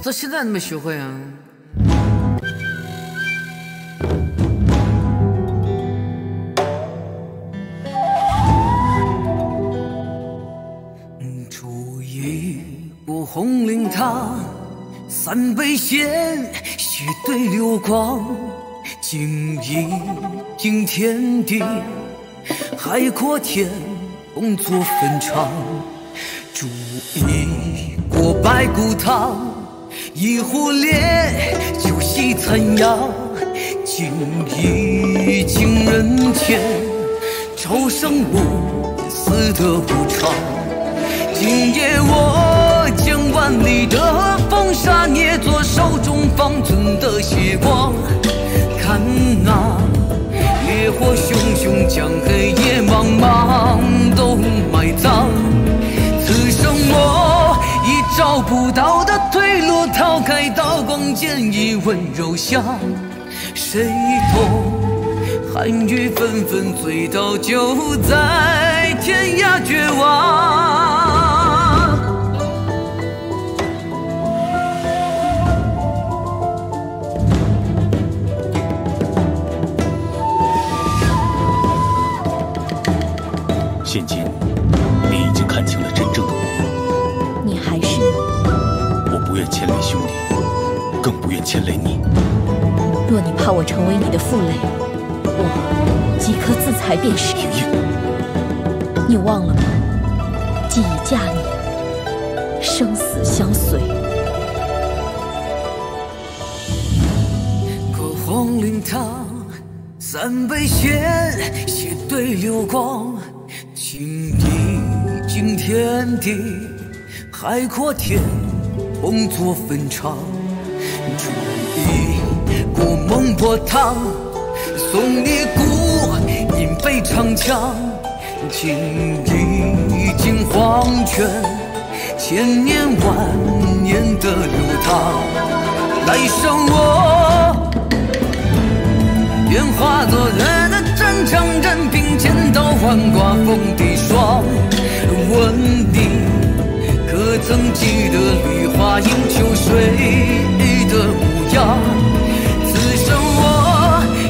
到现在都没学会啊！煮一锅红菱汤，三杯咸，血对流光，敬一敬天地，海阔天空作坟场。煮一锅白骨汤，一壶烈酒洗残阳，敬一敬人间朝生暮死的无常。今夜我将万里的风沙捏作手中方寸的血光，看那烈火熊熊将黑夜茫茫都温柔乡，谁懂？寒雨纷纷，醉倒就在天涯绝望。现今牵累你。若你怕我成为你的负累，我即刻自裁便是。平英，你忘了吗？既已嫁你，生死相随。过红菱汤，三杯咸，血对流光。静一敬天地，海阔天空作分场。煮一锅孟婆汤，送你孤饮杯长枪。敬一敬黄泉，千年万年的流淌。来生我愿化作人的战场，任凭千刀万剐，风滴霜。问你，可曾记得梨花映秋水的模样？此生我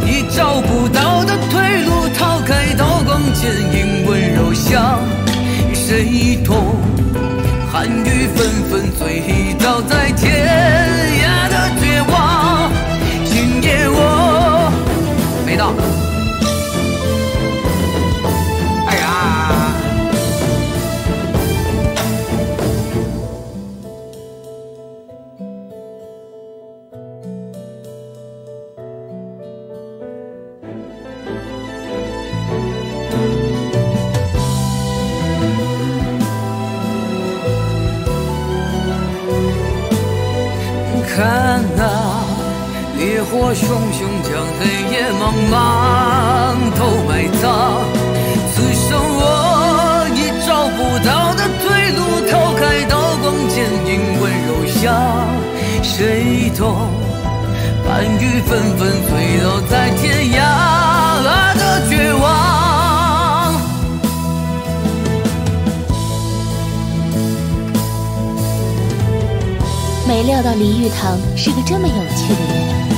已找不到的退路，逃开刀光剑影看那烈火熊熊，将黑夜茫茫都埋葬。此生我已找不到的退路，逃开刀光剑影温柔乡，谁懂？寒雨纷纷，醉倒在天涯的绝望。料到林玉堂是个这么有趣的人。